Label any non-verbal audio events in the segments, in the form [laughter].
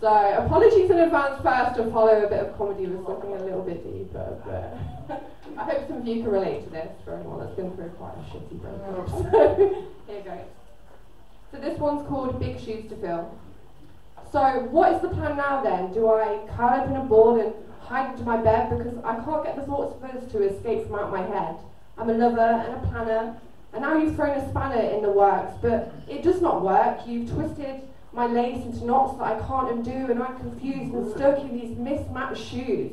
So apologies in advance first to follow a bit of comedy with something a little bit deeper, but I hope some of you can relate to this for anyone that's been through quite a shitty breakup. Mm. So [laughs] here goes. So this one's called Big Shoes to Fill. So what is the plan now then? Do I curl up in a ball and hide into my bed because I can't get the thoughts of others to escape from out my head? I'm a lover and a planner, and now you've thrown a spanner in the works, but it does not work. You've twisted my lace into knots that I can't undo, and I'm confused and stuck in these mismatched shoes.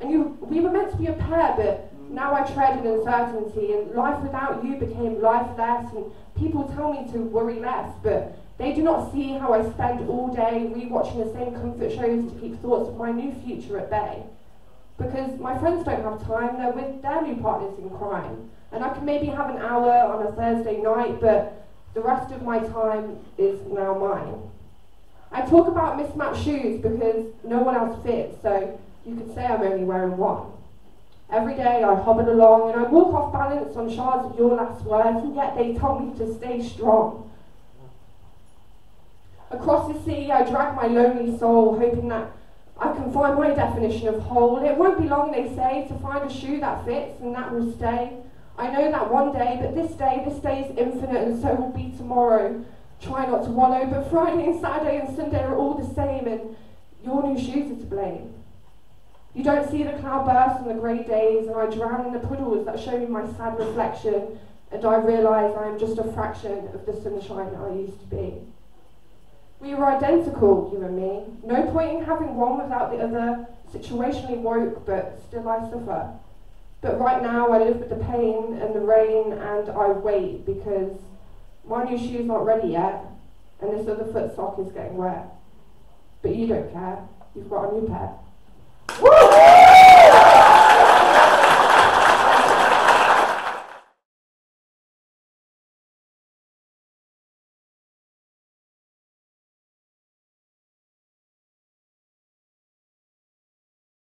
And you, we were meant to be a pair, but now I tread in uncertainty, and life without you became lifeless, and people tell me to worry less, but they do not see how I spend all day rewatching the same comfort shows to keep thoughts of my new future at bay. Because my friends don't have time, they're with their new partners in crime. And I can maybe have an hour on a Thursday night, but the rest of my time is now mine. Talk about mismatched shoes because no one else fits, so you could say I'm only wearing one. Every day I hobble along and I walk off balance on shards of your last words, and yet they tell me to stay strong. Across the sea I drag my lonely soul, hoping that I can find my definition of whole. It won't be long, they say, to find a shoe that fits and that will stay. I know that one day, but this day, this day is infinite and so will be tomorrow. Try not to wallow, but Friday and Saturday and Sunday are all the same and your new shoes are to blame. You don't see the cloudbursts and the grey days, and I drown in the puddles that show me my sad reflection, and I realise I am just a fraction of the sunshine I used to be. We were identical, you and me. No point in having one without the other. Situationally woke, but still I suffer. But right now I live with the pain and the rain, and I wait because my new shoe's not ready yet, and this other foot sock is getting wet. But you don't care. You've got a new pair.